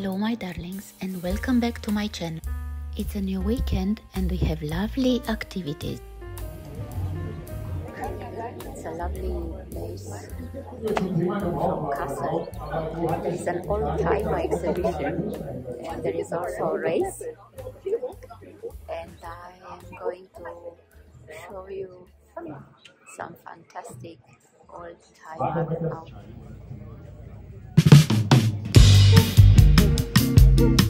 Hello my darlings and welcome back to my channel. It's a new weekend and we have lovely activities. It's a lovely place from Kassel. There is an old-timer exhibition and there is also a race. And I am going to show you some fantastic old-timer Damen und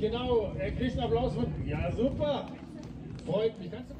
genau, er kriegt einen Applaus von. Ja, super. Freut mich. Kannst du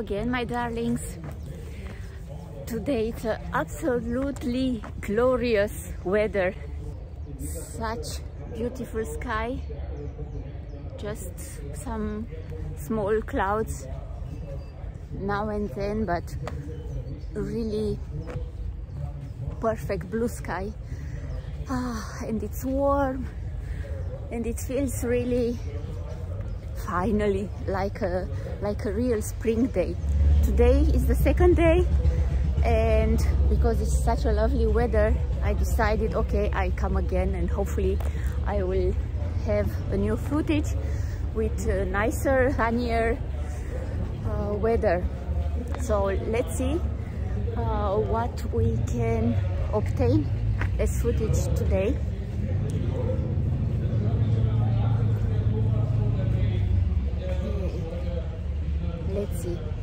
again, my darlings. Today it's absolutely glorious weather. Such beautiful sky. Just some small clouds now and then, but really perfect blue sky. Ah, and it's warm and it feels really finally like a like a real spring day. Today is the second day and because it's such a lovely weather I decided okay I come again and hopefully I will have a new footage with nicer sunnier uh, weather. So let's see uh, what we can obtain as footage today let's see.